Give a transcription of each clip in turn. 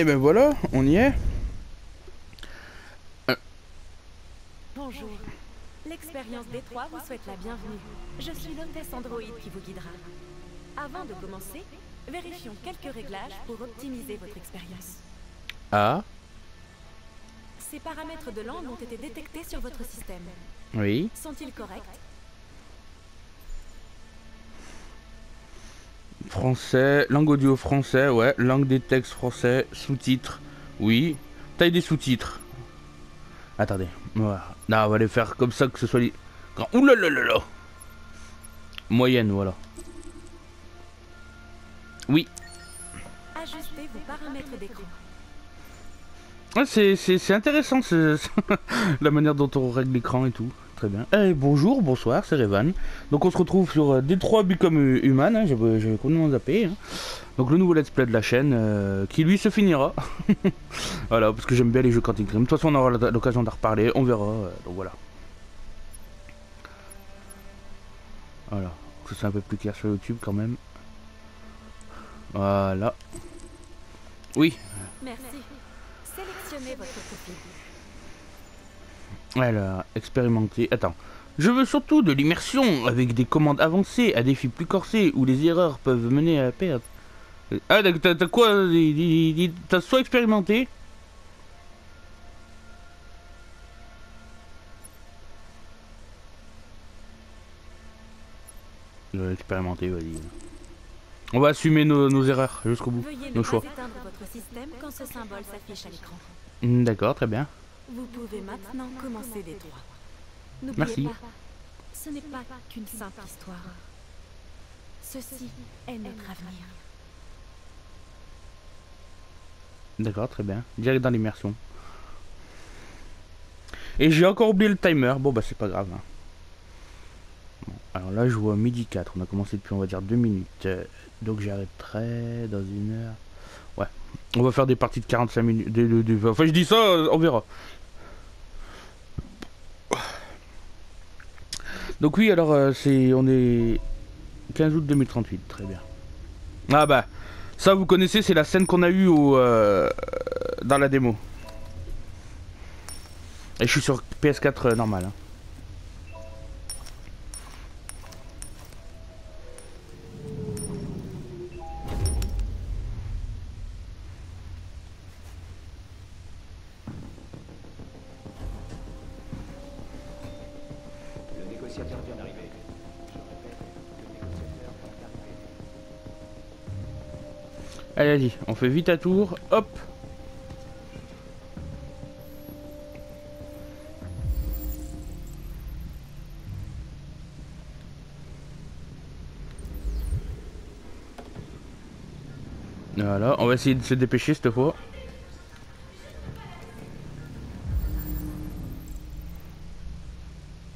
Et ben voilà, on y est. Bonjour. L'expérience Détroit vous souhaite la bienvenue. Je suis l'hôtesse androïde qui vous guidera. Avant de commencer, vérifions quelques réglages pour optimiser votre expérience. Ah, Ces paramètres de langue ont été détectés sur votre système. oui. Sont-ils corrects? Français, langue audio français, ouais. Langue des textes français, sous-titres, oui. Taille des sous-titres. Attendez, voilà. Non, on va les faire comme ça que ce soit les... Ouh là là là là Moyenne, voilà. Oui. Ajustez vos paramètres d'écran. Ouais, c'est- c'est c'est intéressant c'est- la manière dont on règle l'écran et tout. Très bien. Eh, bonjour, bonsoir, c'est Revan. Donc on se retrouve sur euh, Détroit Become Human, hein, j'avais complètement zappé. Donc le nouveau let's play de la chaîne euh, qui lui se finira. voilà, parce que j'aime bien les jeux Quantic Dream. De toute façon on aura l'occasion d'en reparler, on verra. euh, donc voilà. Voilà, que c'est un peu plus clair sur YouTube quand même. Voilà. Oui, Merci. Sélectionnez votre profil. Alors, expérimenter. Attends. Je veux surtout de l'immersion avec des commandes avancées à défis plus corsés où les erreurs peuvent mener à la perte. Ah, t'as- quoi des- des- des- T'as soit expérimenté Euh, Expérimenter, vas-y. On va assumer nos, nos erreurs jusqu'au bout. Veuillez Nos choix. éteindre votre système quand ce symbole s'affiche à l'écran. D'accord, très bien. Vous pouvez maintenant commencer Détroit. N'oubliez Merci. pas, ce n'est pas qu'une simple histoire. Ceci est notre avenir. D'accord, très bien. Direct dans l'immersion. Et j'ai encore oublié le timer. Bon, bah, c'est pas grave. hein. Bon, alors là, je vois midi 4. On a commencé depuis, on va dire, 2 minutes. Euh, donc, j'arrêterai dans une heure. Ouais. On va faire des parties de 45 minutes. Enfin, je dis ça, euh, on verra. Donc, oui, alors, euh, c'est. On est. 15 août 2038. Très bien. Ah, bah. Ça, vous connaissez, c'est la scène qu'on a eue au, euh, dans la démo. Et je suis sur PS4 euh, normal. hein. On fait vite à tour. Hop Voilà, on va essayer de se dépêcher cette fois.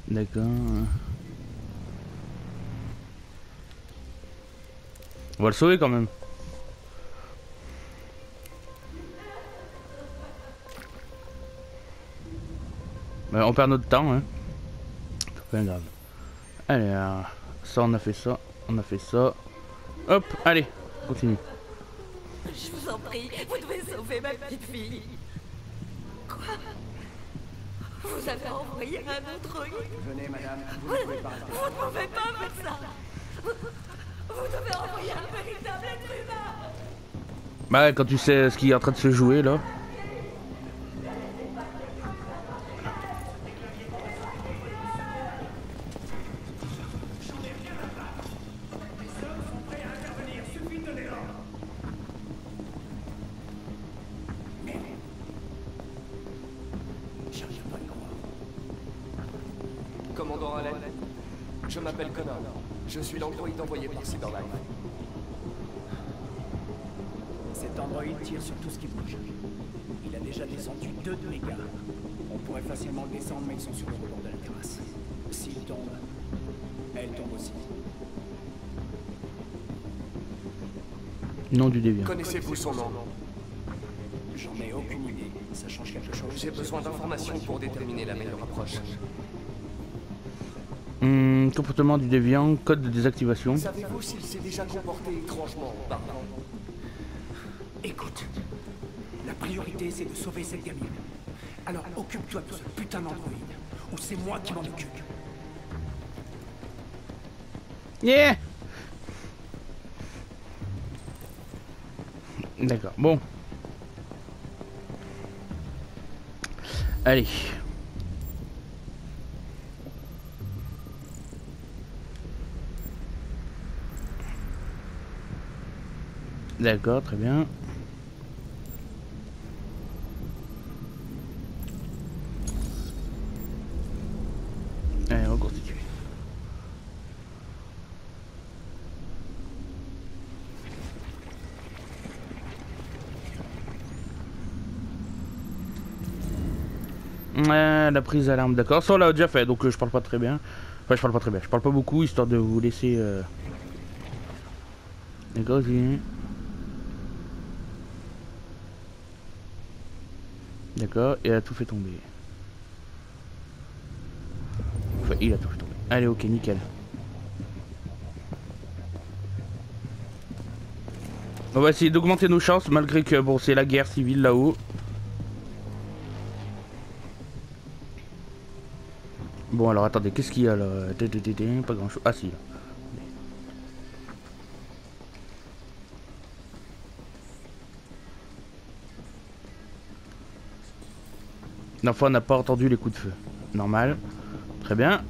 D'accord. On va le sauver quand même. Bah, on perd notre temps, hein. C'est pas grave. Allez, euh, ça on a fait ça, on a fait ça. Hop, allez, continue. Je vous en prie, vous devez sauver ma petite fille. Quoi? Vous avez envoyé un androïde Venez, madame. Vous Vous ne pouvez pas rester. vous ne pouvez pas faire ça Vous, vous devez envoyer un véritable être humain Bah, quand tu sais ce qui est en train de se jouer là. Pas. Commandant Allen, je m'appelle Connor. Je suis l'androïde envoyé par Cyberlife. Cet androïde tire sur tout ce qui bouge. Il a déjà descendu deux de mes gars. On pourrait facilement le descendre, mais ils sont sur le rebord de la terrasse. S'il tombe, elle tombe aussi. Nom du déviant. Connaissez-vous son nom? J'en ai aucune idée. Ça change quelque chose. J'ai besoin d'informations pour déterminer la meilleure approche. Hum, comportement du déviant, code de désactivation. Savez-vous s'il s'est déjà comporté étrangement auparavant Écoute, priorité, c'est de sauver cette gamine. Alors occupe-toi de ce putain d'androïde, ou c'est moi qui m'en occupe. Yeah D'accord, bon. Allez. D'accord, très bien. Allez, reconstituer. Ouais, la prise d'alarme, d'accord. Ça, on l'a déjà fait, donc euh, je parle pas très bien. Enfin, je parle pas très bien. Je parle pas beaucoup, histoire de vous laisser... Euh... D'accord, j'ai... D'accord, et elle a tout fait tomber. Enfin, il a tout fait tomber. Allez, ok, nickel. On va essayer d'augmenter nos chances, malgré que, bon, c'est la guerre civile là-haut. Bon, alors attendez, qu'est-ce qu'il y a là? Pas grand chose. Ah, si, là. L'enfant n'a pas entendu les coups de feu. Normal. Très bien.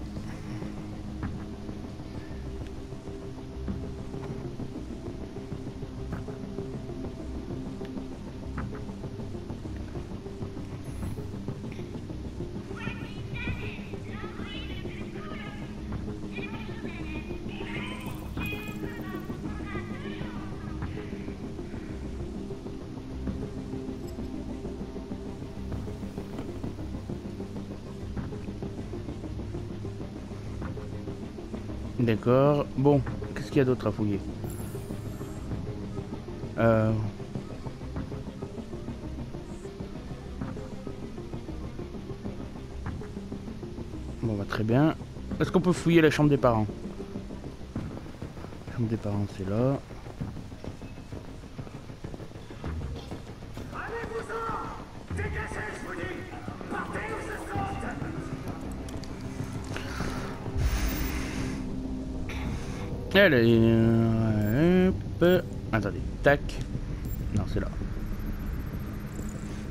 Bon, qu'est-ce qu'il y a d'autre à fouiller euh... Bon, bah très bien. Est-ce qu'on peut fouiller la chambre des parents? La chambre des parents, c'est là. Allez, euh, hop. Attendez, tac. Non, c'est là.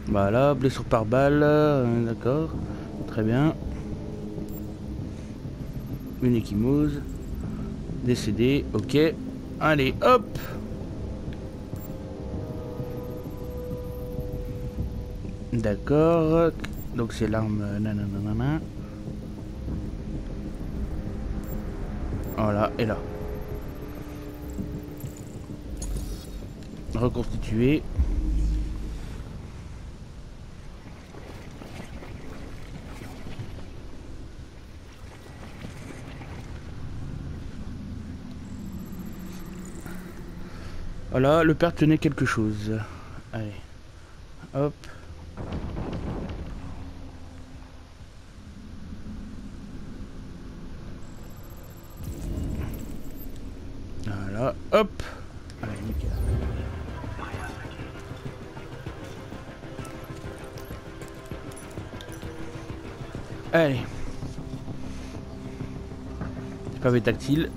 Voilà, blessure par balle, euh, d'accord. Très bien. Une échymose. Décédé, ok. Allez, hop D'accord. Donc c'est l'arme nanana. Voilà, et là. Reconstituer. Voilà, le père tenait quelque chose. Allez. Hop. Pavé tactile.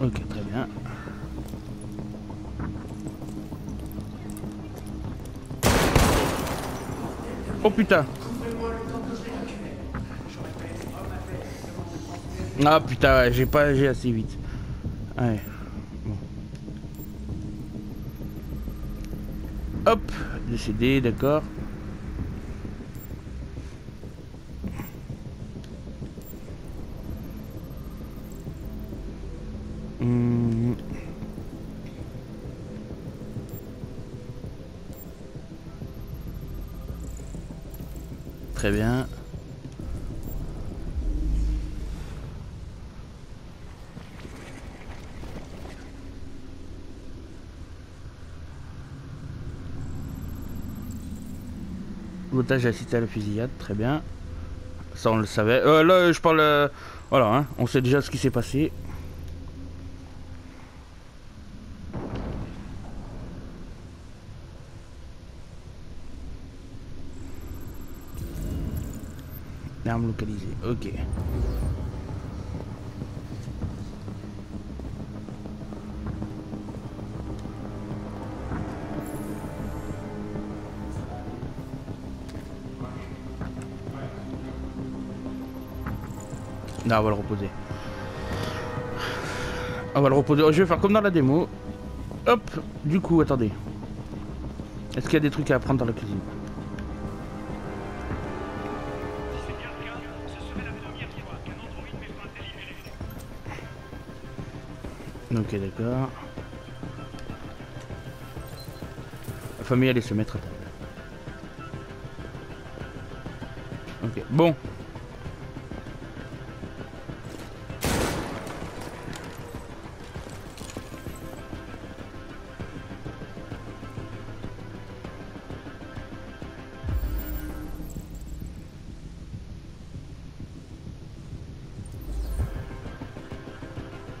Ok, très bien. Oh putain Ah putain, j'ai pas agi assez vite. Allez. Hop, décédé, d'accord? Hmm. Très bien. L'otage a assisté à la fusillade, très bien. Ça on le savait. Euh, là je parle... Euh, Voilà, hein, on sait déjà ce qui s'est passé. Arme localisée, ok. Non, on va le reposer. On va le reposer. Je vais faire comme dans la démo. Hop, du coup, attendez. Est-ce qu'il y a des trucs à apprendre dans la cuisine? Ok, d'accord. La famille allait se mettre à table. Ok, bon.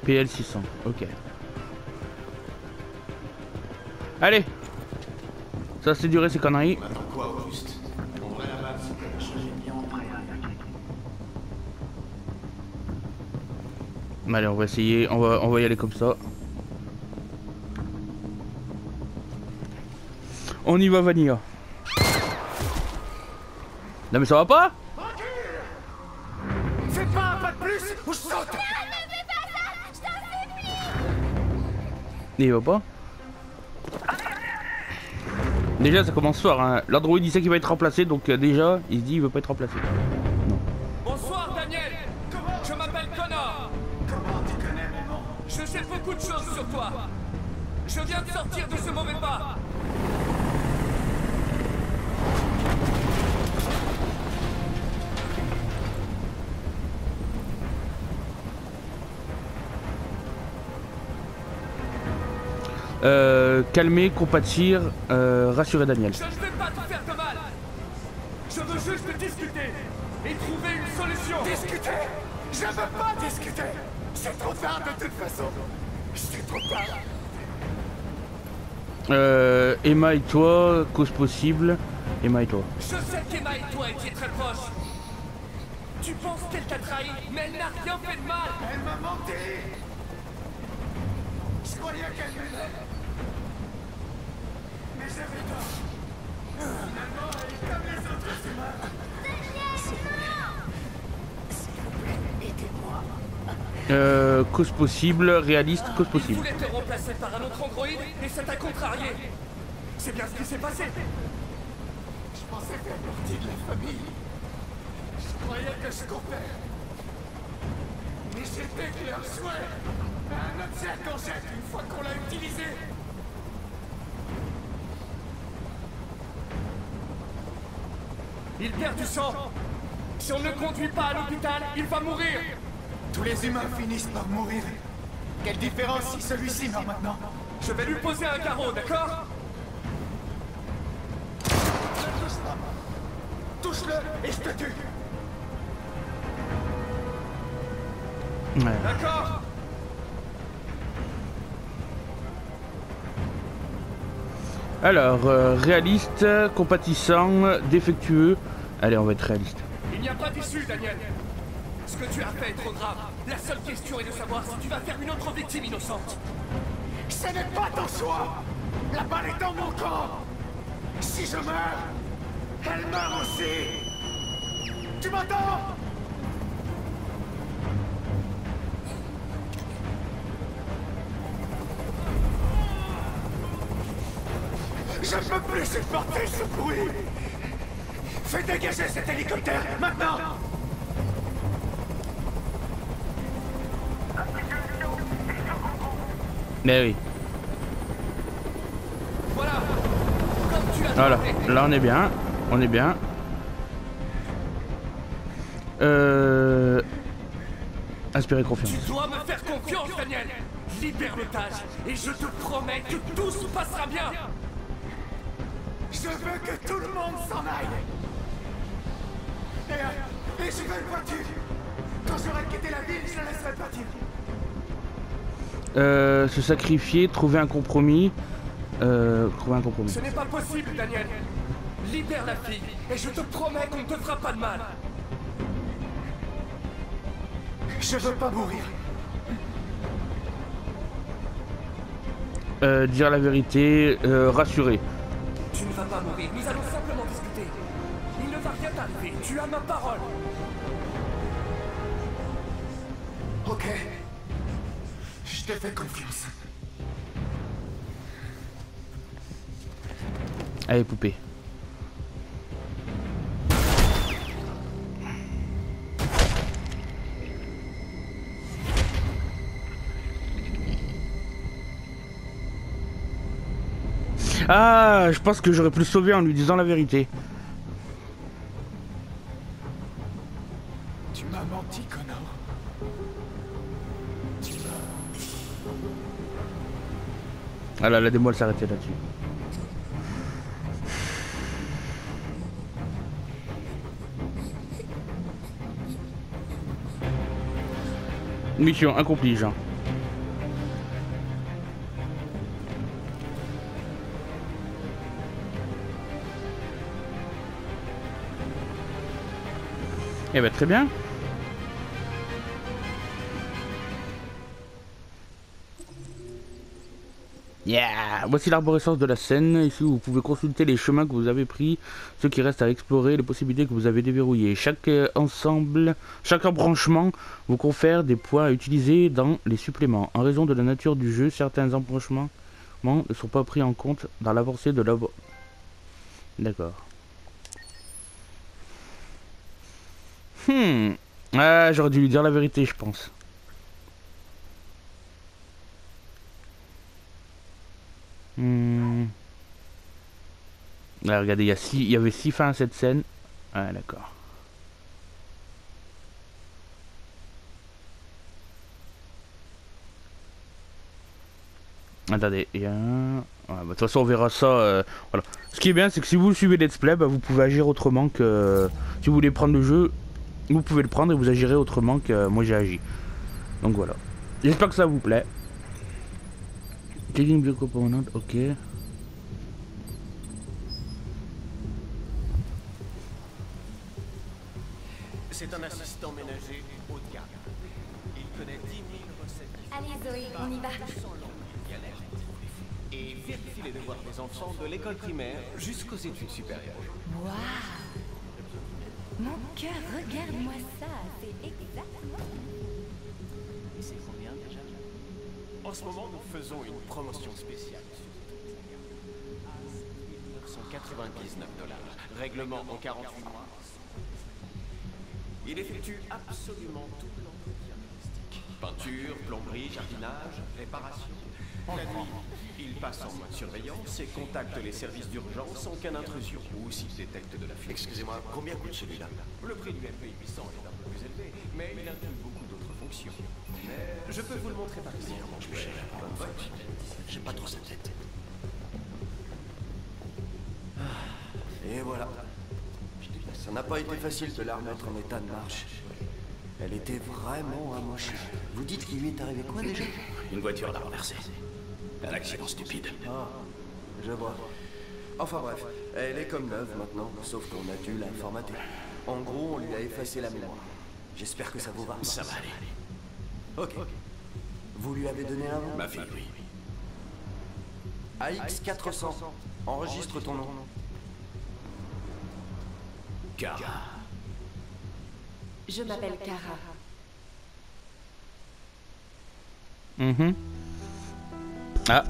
PL 600, ok. Allez Ça c'est duré ces conneries. Quoi On devrait la base. Allez, on va essayer, on va, on va y aller comme ça. On y va Vanilla. Non mais ça va pas? Il va pas Déjà ça commence fort, hein. l'android il sait qu'il va être remplacé donc euh, déjà il se dit il veut pas être remplacé. Euh, calmer, compatir, euh, rassurer Daniel. Je ne vais pas te faire de mal. Je veux juste discuter et trouver une solution. Discuter. Je veux pas discuter. C'est trop tard de toute façon. C'est trop tard. Euh, Emma et toi, cause possible. Emma et toi. Je sais qu'Emma et toi étiez très proches. Tu penses qu'elle t'a trahi, mais elle n'a rien fait de mal. Elle m'a menti. Je croyais qu'elle m'aimait Mais j'avais tort Finalement, elle est comme les autres humains S'il vous plaît, aidez-moi Euh, cause possible, réaliste, cause Il possible. voulait te remplacer par un autre androïde et ça t'a contrarié C'est bien ce qui s'est passé Je pensais faire partie de la famille. Je croyais que je comptais. Mais que leur souhait. Un objet qu'on jette une fois qu'on l'a utilisé. Il perd du sang Si on ne le conduit pas à l'hôpital, il va mourir Tous les humains finissent par mourir. Quelle différence si celui-ci meurt maintenant? Je vais lui poser un carreau, d'accord? Ne touche pas. Touche-le et je te tue. Ouais. D'accord Alors, euh, réaliste, compatissant, défectueux. Allez, on va être réaliste. Il n'y a pas d'issue, Daniel Ce que tu as fait est trop grave. La seule question est de savoir si tu vas faire une autre victime innocente. Ce n'est pas ton choix. La balle est dans mon camp. Si je meurs, elle meurt aussi. Tu m'entends? Je ne peux plus supporter ce bruit Fais dégager cet hélicoptère, maintenant Mais oui. Voilà Comme tu l'as Voilà, là on est bien. On est bien. Euh... Inspirer confiance. Tu dois me faire confiance, Daniel Libère l'otage, et je te promets que tout se passera bien Je veux que tout le monde s'en aille Et, euh, et je veux une voiture Quand j'aurai quitté la la laisserai pas dire. Euh, se sacrifier, trouver un compromis. Euh, trouver un compromis. Ce n'est pas possible, Daniel. Libère la fille, et je te promets qu'on ne te fera pas de mal. Je veux pas mourir. Euh, dire la vérité, euh, rassurer. Mourir, nous allons simplement discuter. Il ne va rien t'arriver, tu as ma parole. Ok. Je te fais confiance. Allez, poupée. Ah, je pense que j'aurais pu le sauver en lui disant la vérité. Tu m'as menti, Connor. Tu m'as... Ah là, la démo elle s'arrêtait là-dessus. Mission accomplie, Jean. Eh ben très bien. Yeah Voici l'arborescence de la scène. Ici, vous pouvez consulter les chemins que vous avez pris, ceux qui restent à explorer, les possibilités que vous avez déverrouillées. Chaque ensemble, chaque embranchement vous confère des points à utiliser dans les suppléments. En raison de la nature du jeu, certains embranchements ne sont pas pris en compte dans l'avancée de l'œuvre. D'accord. Hmm. Ah, j'aurais dû lui dire la vérité, je pense. Hmm. Là, regardez, il y, six- y avait six fins à cette scène. Ah, d'accord. Attendez, il y a un... Ouais, bah, de toute façon, on verra ça. euh, voilà. Ce qui est bien, c'est que si vous suivez Let's Play, bah, vous pouvez agir autrement que... Si vous voulez prendre le jeu, vous pouvez le prendre et vous agirez autrement que moi j'ai agi. Donc voilà. J'espère que ça vous plaît. Taking Blue ok. C'est un assistant ménager haut de gamme. Il connaît 10 000 recettes Allez Zoé, on y va. Et vérifie les devoirs des enfants de l'école primaire jusqu'aux études supérieures. Waouh Mon cœur, regarde-moi ça, c'est exactement... Et c'est combien déjà En ce moment, nous faisons une promotion spéciale. sur 999 dollars. Règlement en 48 mois. Il effectue absolument tout l'entretien domestique. Peinture, plomberie, jardinage, réparation. La nuit, il passe en mode surveillance et contacte les services d'urgence en cas d'intrusion ou s'il détecte de la fuite. Excusez-moi, combien coûte celui-là? Le prix du FP 800 est un peu plus élevé, mais il inclut beaucoup d'autres fonctions. Mais je peux vous le montrer par ici. Bonne vote. J'ai pas trop sa tête. Et voilà. Ça n'a pas été facile de la remettre en état de marche. Elle était vraiment amochée. Vous dites qu'il lui est arrivé quoi déjà? Une voiture l'a renversée. Un accident stupide. Ah, je vois. Enfin bref, elle est comme neuve maintenant, sauf qu'on a dû la formater. En gros, on lui a effacé la mémoire. J'espère que ça vous va. Ça va aller. Ok. Vous lui avez donné un nom Ma fille, oui. AX400. Enregistre ton nom. Cara. Je m'appelle Kara. Mhm. Ah.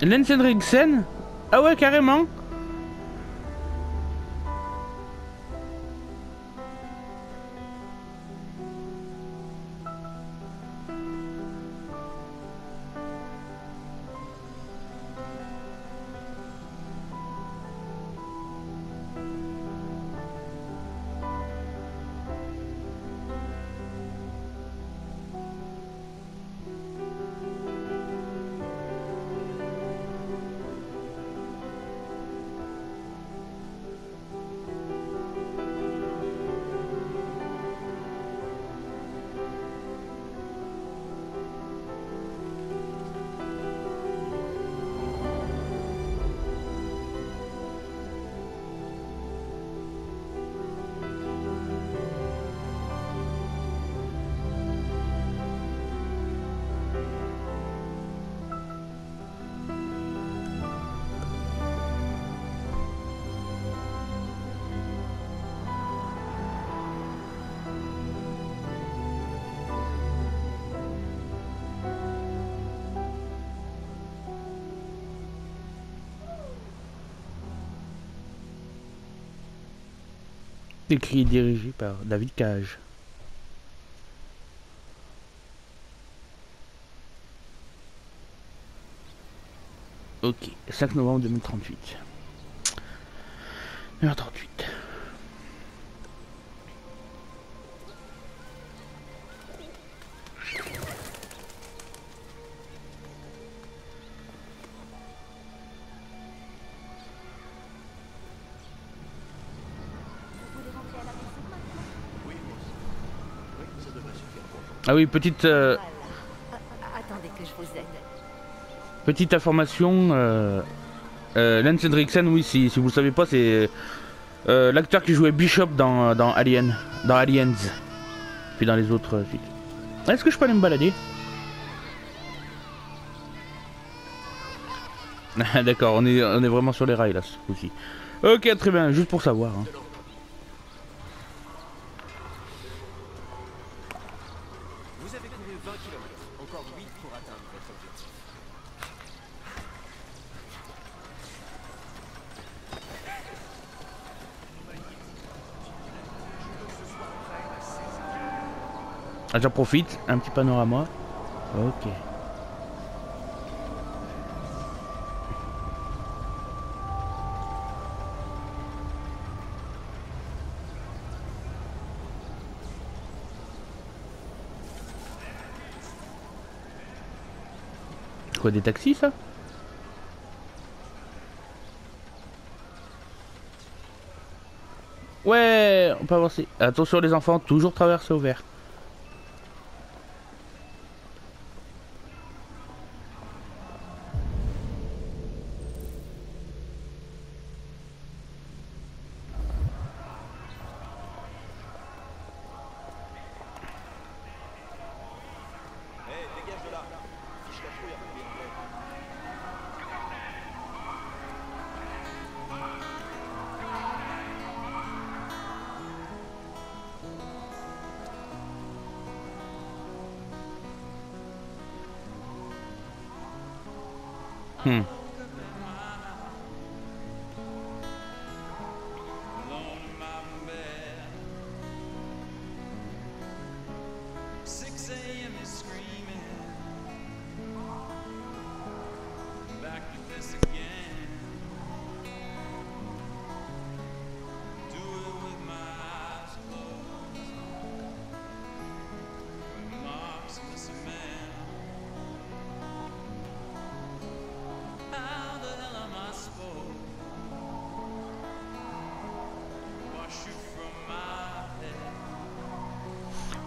Lance Henriksen Ah ouais, carrément Écrit et dirigé par David Cage. Ok, 5 novembre 2038. 9h38. Ah oui, petite, euh, Attendez que je vous aide. petite information. Euh, euh, Lance Hendrickson, oui, si, si vous le savez pas, c'est euh, l'acteur qui jouait Bishop dans, dans Alien, dans Aliens, puis dans les autres euh, suites. Est-ce que je peux aller me balader? D'accord, on est, on est vraiment sur les rails là, ce coup-ci. Ok, très bien, juste pour savoir. hein. Vous avez couru 20 km, encore 8 pour atteindre votre objectif. Ah, J'en profite, un petit panorama. Ok. Quoi, des taxis, ça? Ouais, on peut avancer. Attention les enfants, toujours traverser au vert.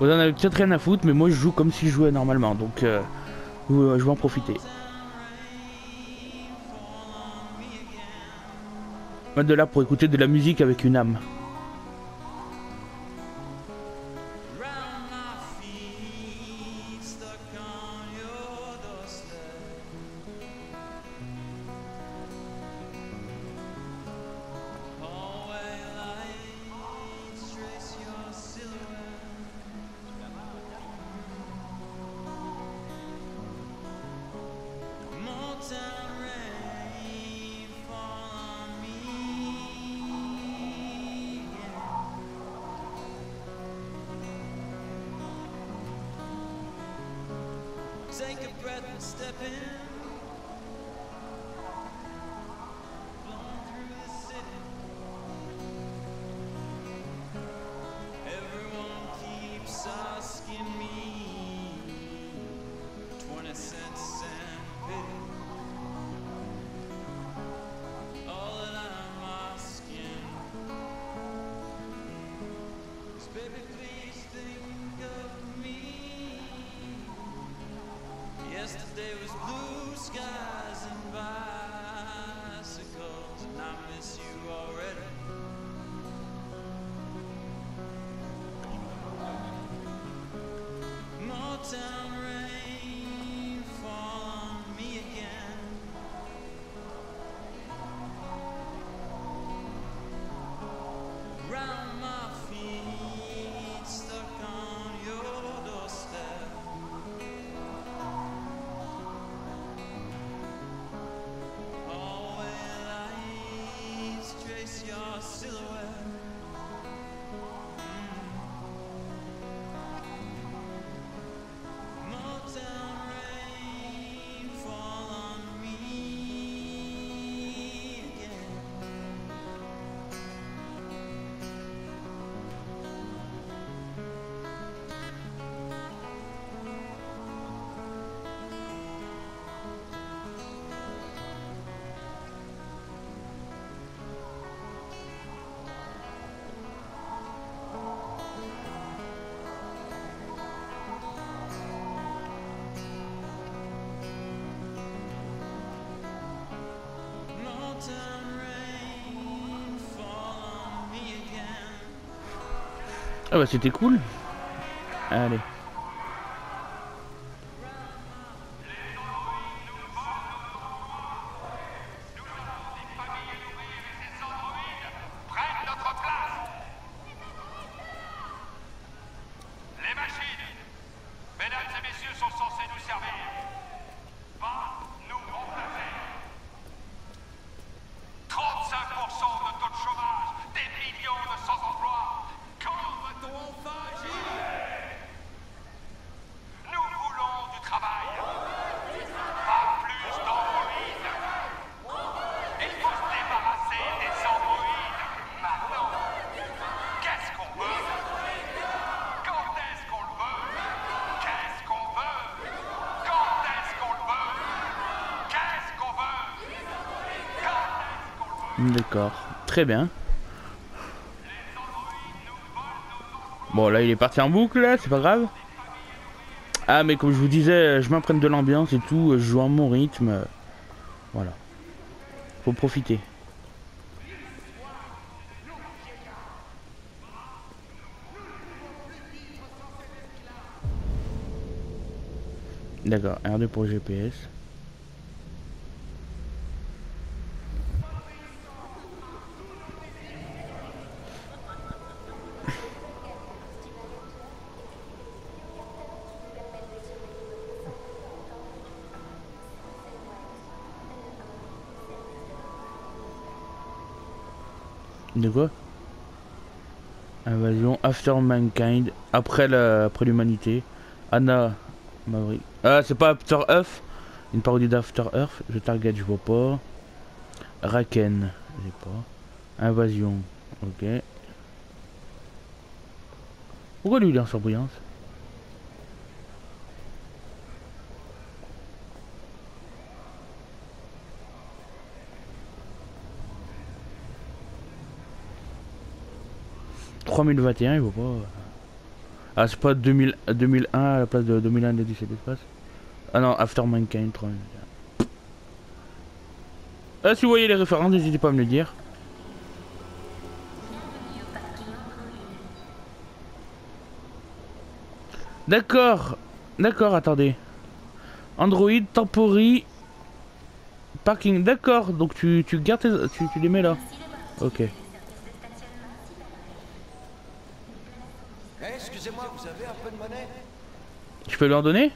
Vous en avez peut-être rien à foutre, mais moi je joue comme si je jouais normalement, donc euh, je vais en profiter. De là pour écouter de la musique avec une âme. step in. Ah bah c'était cool. Allez. D'accord. Très bien. Bon là il est parti en boucle c'est pas grave. Ah mais comme je vous disais, je m'imprègne de l'ambiance et tout, je joue à mon rythme. Voilà. Faut profiter. D'accord, R2 pour GPS. De quoi? Invasion After Mankind, après la- après l'humanité. Anna Maverick. Ah, c'est pas After Earth? Une parodie d'After Earth? Je target, je vois pas. Raken, j'ai pas. Invasion, ok. Pourquoi lui il est en surbrillance « 3021, il vaut pas. Ah, c'est pas 2000, 2001 à la place de 2001 de 17 espace. Ah non, After Mankind 3021. Ah, si vous voyez les références, n'hésitez pas à me le dire. D'accord, d'accord, attendez. Android, Tempori, Parking, d'accord, donc tu, tu gardes tu, tu les mets là. Ok. Excusez-moi, vous avez un peu de monnaie Je peux leur donner?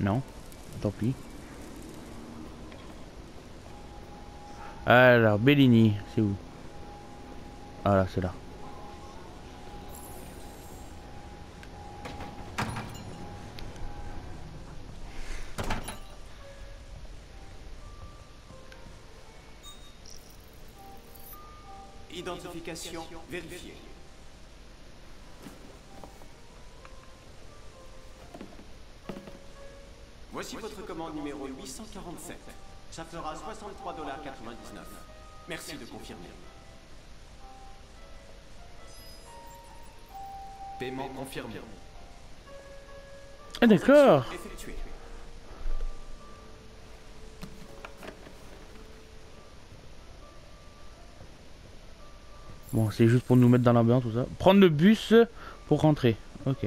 Non. Tant pis. Alors, Bellini, c'est où? Ah là, c'est là. Identification vérifiée. Voici votre commande numéro 847. Ça fera 63,99$. Merci de confirmer. Paiement confirmé. Ah d'accord. Bon, c'est juste pour nous mettre dans l'ambiance, tout ça. Prendre le bus pour rentrer. Ok.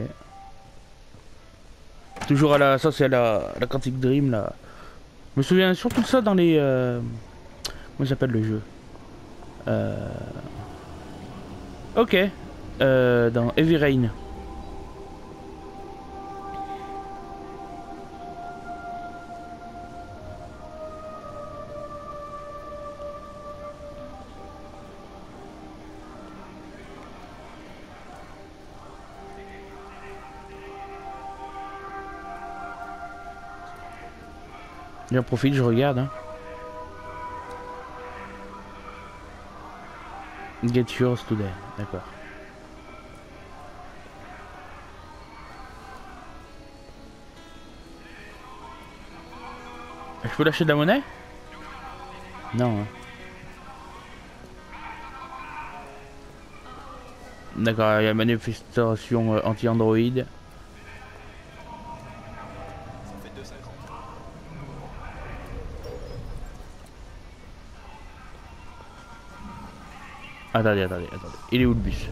Toujours à la... Ça, c'est à la, la Quantic Dream, là. Je me souviens surtout de ça dans les... Euh... Comment s'appelle le jeu? Euh... Ok. Euh, dans Heavy Rain. J'en profite, je regarde. Hein. Get yours today, d'accord. Je peux lâcher de la monnaie? Non. hein. D'accord, il y a manifestation euh, anti-Android. Attendez, attendez, attendez. Il est où le bus?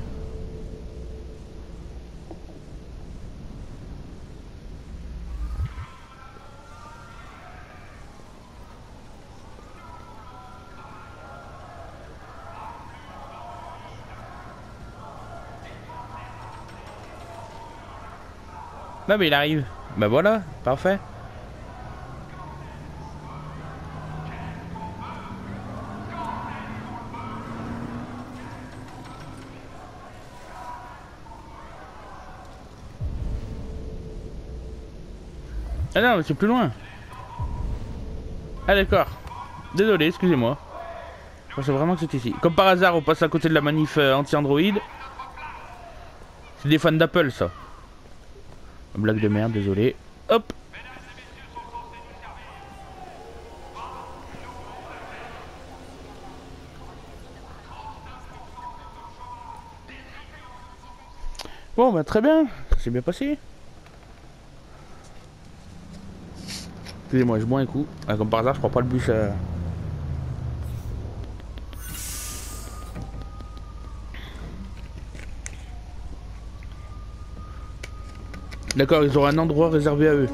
Non mais il arrive. Bah ben voilà, parfait. Ah non, mais c'est plus loin. Ah d'accord. Désolé, excusez-moi. Je pensais vraiment que c'était ici. Comme par hasard, on passe à côté de la manif euh, anti-Android. C'est des fans d'Apple, ça. Blague de merde, désolé. Hop Bon, bah très bien, c'est bien passé. Excusez-moi, je bois un coup. Comme par hasard, je prends pas le bus à... D'accord, ils ont un endroit réservé à eux.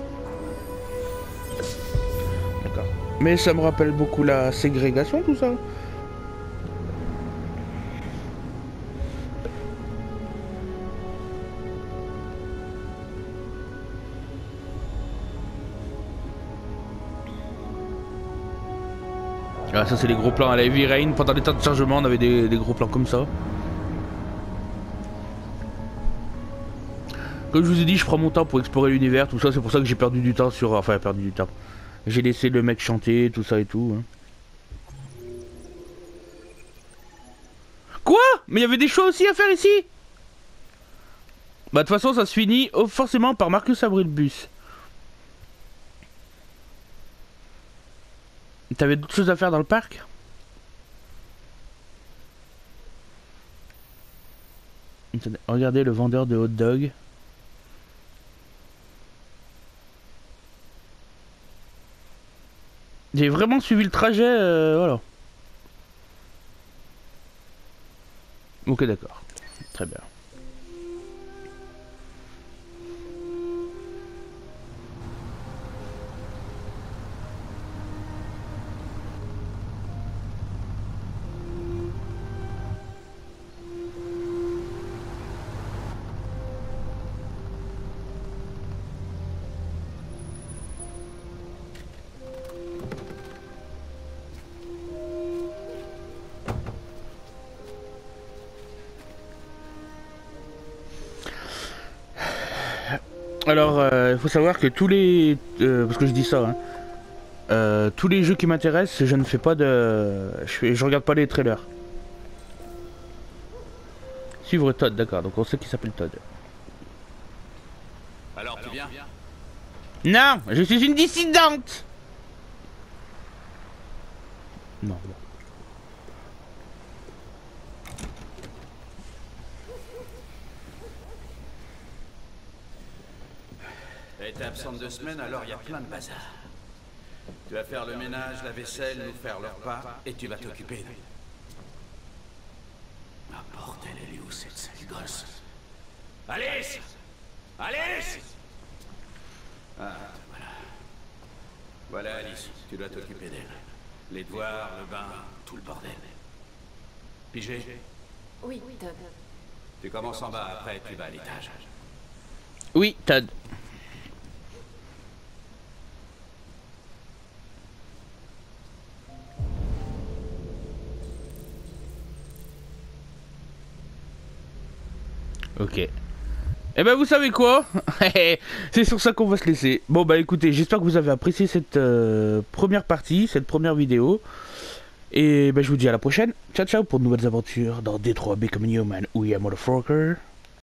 D'accord. Mais ça me rappelle beaucoup la ségrégation, tout ça. Ça c'est les gros plans à la Heavy Rain. Pendant les temps de chargement, on avait des, gros plans comme ça. Comme je vous ai dit, je prends mon temps pour explorer l'univers, tout ça. C'est pour ça que j'ai perdu du temps sur... Enfin, perdu du temps. J'ai laissé le mec chanter, tout ça et tout. hein. Quoi? Mais il y avait des choix aussi à faire ici? Bah de toute façon, ça se finit oh, forcément par Marcus abri le bus. T'avais d'autres choses à faire dans le parc? Regardez le vendeur de hot dog. J'ai vraiment suivi le trajet, euh, voilà. Ok, d'accord. Très bien. Alors, euh, il faut savoir que tous les... euh, parce que je dis ça, hein, euh, tous les jeux qui m'intéressent, je ne fais pas de... Je, fais- je regarde pas les trailers. Suivre Todd, d'accord, donc on sait qu'il s'appelle Todd. Alors, tu viens? Non, je suis une dissidente Non, bon. Été absente deux semaines, alors il y a plein de bazar. Tu vas faire le ménage, la vaisselle, nous faire le repas, et tu vas t'occuper de... Ah bordel, elle est où cette sale gosse? Alice Alice Ah, voilà. Voilà Alice, tu dois t'occuper d'elle. Les devoirs, le bain, tout le bordel. Pigé? Oui, Todd. Tu commences en bas, après tu vas à l'étage. Oui, Todd. Ok. Eh ben vous savez quoi C'est sur ça qu'on va se laisser. Bon bah écoutez, j'espère que vous avez apprécié cette euh, première partie, cette première vidéo. Et ben je vous dis à la prochaine. Ciao ciao pour de nouvelles aventures dans Détroit Become Human ou Yeah Motherfucker.